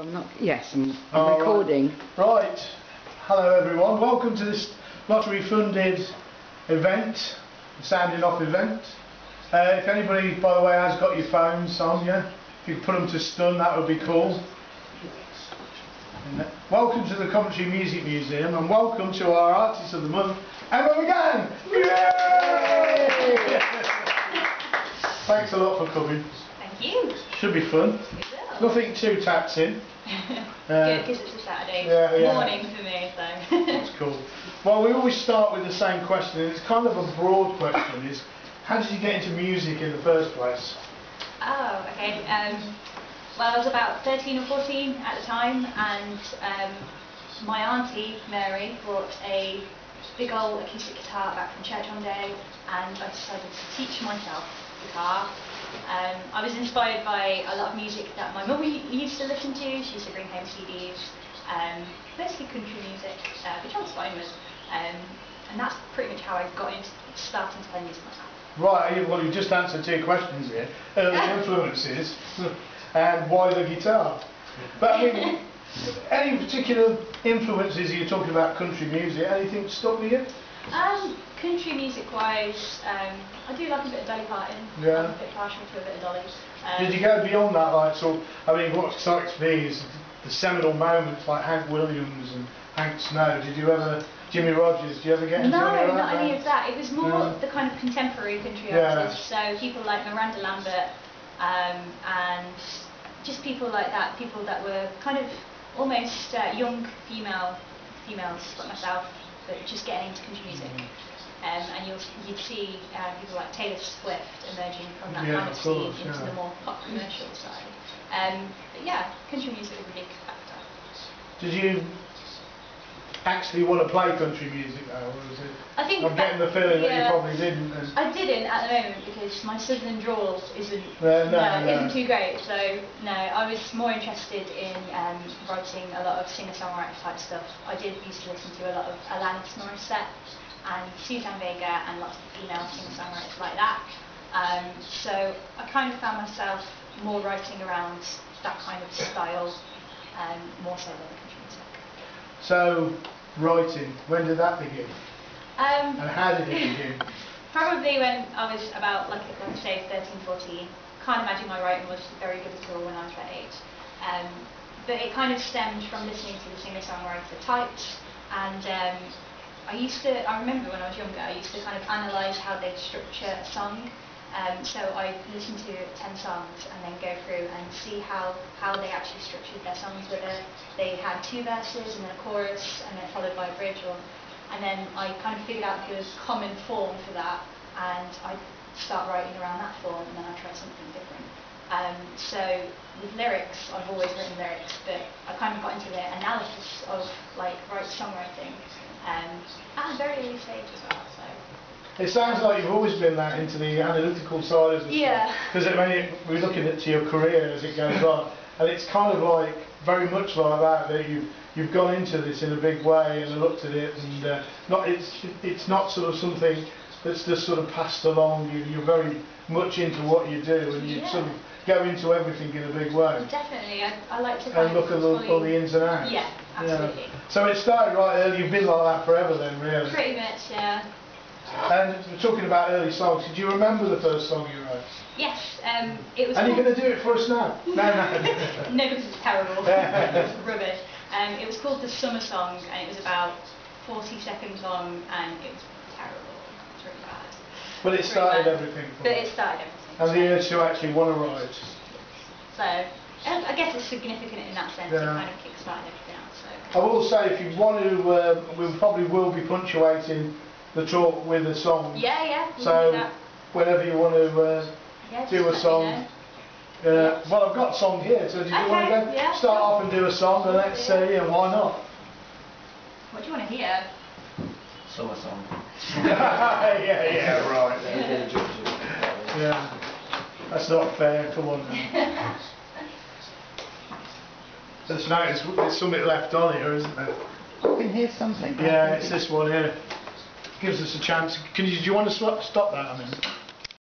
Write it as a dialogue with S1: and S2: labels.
S1: I'm not. Yes, I'm, I'm
S2: Oh, right.
S1: recording.
S2: Right, hello everyone. Welcome to this lottery funded event, sounding off event. Uh, if anybody, by the way, has got your phones on yeah, if you could put them to stun, that would be cool. And, uh, welcome to the Coventry Music Museum and welcome to our Artist of the Month, Emma McGann! Yay! Thanks a lot for coming.
S3: Thank you.
S2: Should be fun.
S3: Good
S2: Nothing too taxing. Uh,
S3: because it's a Saturday
S2: yeah, yeah.
S3: morning for me, so.
S2: That's cool. Well, we always start with the same question, and it's kind of a broad question: is how did you get into music in the first place?
S3: oh, okay. Um, well, I was about 13 or 14 at the time, and um, my auntie Mary brought a big old acoustic guitar back from church one day, and I decided to teach myself guitar. Um, I was inspired by a lot of music that my mum used to listen to. She used to bring home CDs, um, mostly country music, uh, which I was fine with. Um, and that's pretty much how I got into starting to play music myself.
S2: Right. Well, you just answered two questions here: early influences and why the guitar. But I mean, any particular influences? You're talking about country music. Anything stuck with you?
S3: Um, country music wise, um, I do like a bit of Dolly Parton.
S2: Yeah.
S3: I'm a bit partial to a bit of Dolly. Um,
S2: Did you go beyond that? Like, so I mean, what excites me is the seminal moments like Hank Williams and Hank Snow. Did you ever? Jimmie Rodgers? Did you ever get into
S3: No,
S2: any of that?
S3: No, not any of that. It was more
S2: Yeah.
S3: the kind of contemporary country
S2: Yeah.
S3: artists. So people like Miranda Lambert um, and just people like that. People that were kind of almost uh, young female females like myself, but just getting into country music. Um, and you'll, you'd see uh, people like Taylor Swift emerging from that
S2: Yeah,
S3: kind of,
S2: of course,
S3: scene into
S2: yeah.
S3: the more pop commercial side. Um, but yeah, country music was a big factor.
S2: Did you actually want to play country music though, or was it?
S3: I think
S2: I'm getting the feeling that you probably didn't. And,
S3: I didn't at the moment because my southern drawl isn't
S2: No, no, no.
S3: isn't too great. So no, I was more interested in um, writing a lot of singer-songwriter type stuff. I did used to listen to a lot of Alanis Morissette and Suzanne Vega and lots of female singer-songwriters like that. Um, so I kind of found myself more writing around that kind of style, um, more so than country.
S2: So, writing, when did that begin?
S3: Um,
S2: And how did it begin?
S3: Probably when I was about, like, like I say, 13, 14. Can't imagine my writing was very good at all when I was that age. Um, but it kind of stemmed from listening to the singer-songwriter types. And um, I used to, I remember when I was younger, I used to kind of analyse how they'd structure a song. Um, so I'd listen to 10 songs and then go through and see how, how they actually structured their songs, whether they had two verses and then a chorus and then followed by a bridge or and then I kind of figured out the common form for that, and I start writing around that form, and then I try something different. Um, so with lyrics, I've always written lyrics, but I kind of got into the analysis of like right songwriting um, at a very early stage as well. So
S2: It sounds like you've always been that into the analytical side of the
S3: Yeah.
S2: Because I mean, it- we're looking at to your career as it goes on, and it's kind of like very much like that that you've you've gone into this in a big way and looked at it, and uh, not it's it's not sort of something that's just sort of passed along. You, you're very much into what you do, and you
S3: Yeah.
S2: sort of go into everything in a big way.
S3: definitely, I, I like to
S2: And look at all, all the ins and outs.
S3: Yeah, absolutely.
S2: So it started right early. You've been like that forever, then, really.
S3: Pretty much, yeah.
S2: And we're talking about early songs. Did you remember the first song you wrote?
S3: Yes, um, it was.
S2: And you're going to do it for us now? No, no.
S3: no, because it's terrible. it's rubbish. Um, it was called The Summer Song, and it was about 40 seconds long, and it was terrible. It was really bad.
S2: But it
S3: It's
S2: started
S3: really
S2: everything for
S3: But it started everything.
S2: And the urge to actually want to write.
S3: So, um, I guess it's significant in that sense. It
S2: Yeah.
S3: kind of kick-started everything else.
S2: I will say, if you want to, uh, we probably will be punctuating the talk with a song.
S3: Yeah, yeah. we can
S2: So,
S3: do that.
S2: whenever you want to uh,
S3: Yeah,
S2: do a
S3: let me
S2: song.
S3: know.
S2: Uh, well, I've got a song here, so do you want to go?
S3: yeah,
S2: Start off and do a song, and let's see, and why not?
S3: What do you want to hear?
S4: Summer song.
S2: yeah, yeah, right.
S4: Yeah.
S2: Yeah. That's not fair, come on now. Just notice there's something left on here, isn't there?
S1: I can hear something.
S2: Yeah, it's this one here. Gives us a chance. Can you, do you want to stop, that I minute?